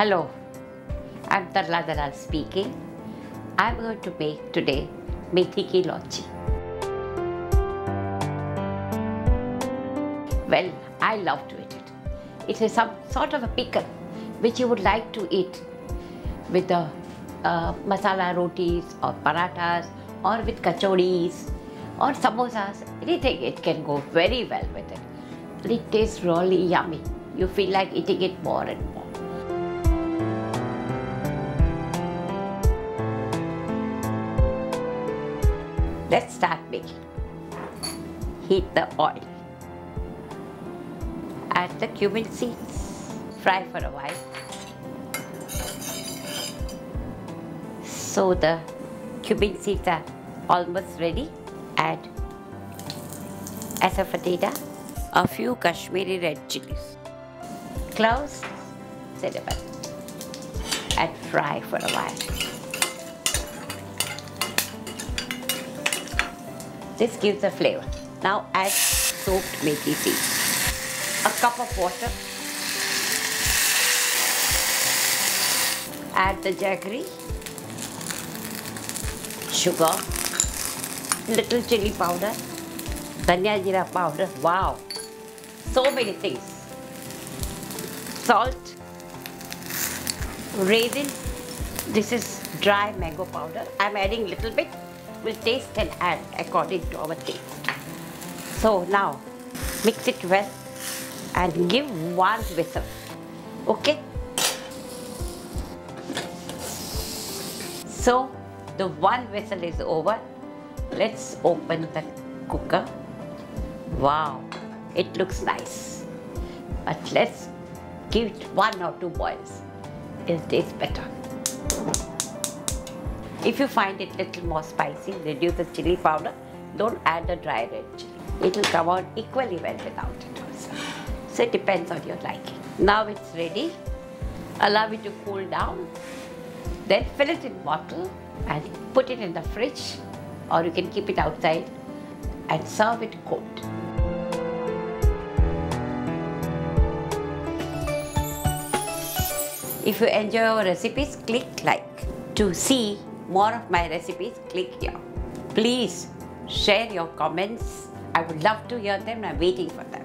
Hello, I'm Tarla Dalal speaking. I'm going to make today methi ki launji. Well, I love to eat it. It is some sort of a pickle which you would like to eat with the uh, masala rotis or parathas or with kachoris or samosas. Anything, it can go very well with it. It tastes really yummy. You feel like eating it more and more. Let's start baking. Heat the oil. Add the cumin seeds. Fry for a while. So the cumin seeds are almost ready. Add asafoetida, a few Kashmiri red chilies, cloves, cinnamon, and fry for a while. This gives a flavor. Now add soaked methi seeds. A cup of water. Add the jaggery, sugar, little chili powder, dhania powder. Wow, so many things. Salt, raisin. This is dry mango powder. I'm adding little bit. We'll taste and add according to our taste. So now mix it well and give one whistle. Okay? So the one whistle is over. Let's open the cooker. Wow, it looks nice. But let's give it one or two boils. It tastes better. If you find it little more spicy, reduce the chili powder. Don't add the dry red chili. It will come out equally well without it also. So it depends on your liking. Now it's ready. Allow it to cool down. Then fill it in bottle and put it in the fridge or you can keep it outside and serve it cold. If you enjoy our recipes, click like. To see more of my recipes, click here. Please share your comments. I would love to hear them. I'm waiting for them.